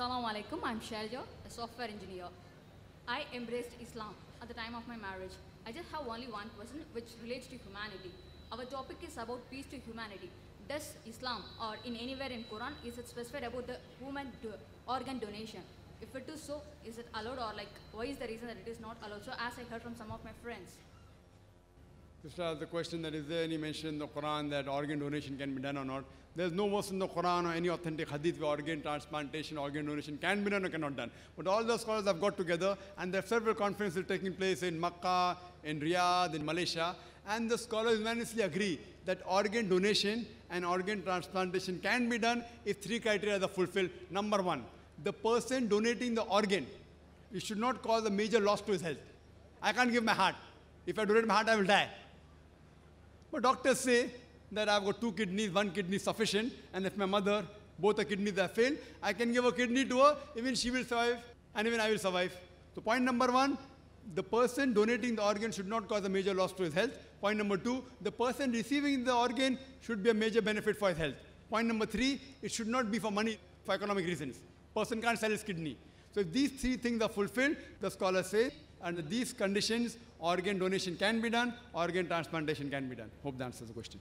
Assalamu alaikum. I'm Sharja, a software engineer. I embraced Islam at the time of my marriage. I just have only one question which relates to humanity. Our topic is about peace to humanity. Does Islam or in anywhere in Quran is it specified about the human do- organ donation? If it is so, is it allowed or like why is the reason that it is not allowed? So as I heard from some of my friends. As the question that is there any mention in the Quran that organ donation can be done or not. There's no verse in the Quran or any authentic hadith where organ transplantation, organ donation can be done or cannot done. But all the scholars have got together and there are several conferences taking place in Makkah, in Riyadh, in Malaysia. And the scholars unanimously agree that organ donation and organ transplantation can be done if three criteria are fulfilled. Number one, the person donating the organ, it should not cause a major loss to his health. I can't give my heart. If I donate my heart, I will die. But doctors say that I've got two kidneys, one kidney sufficient, and if my mother, both the kidneys have failed, I can give a kidney to her, even she will survive, and even I will survive. So point number one, the person donating the organ should not cause a major loss to his health. Point number two, the person receiving the organ should be a major benefit for his health. Point number three, it should not be for money, for economic reasons. Person can't sell his kidney. So if these three things are fulfilled, the scholars say, under these conditions, organ donation can be done, organ transplantation can be done. Hope that answers the question.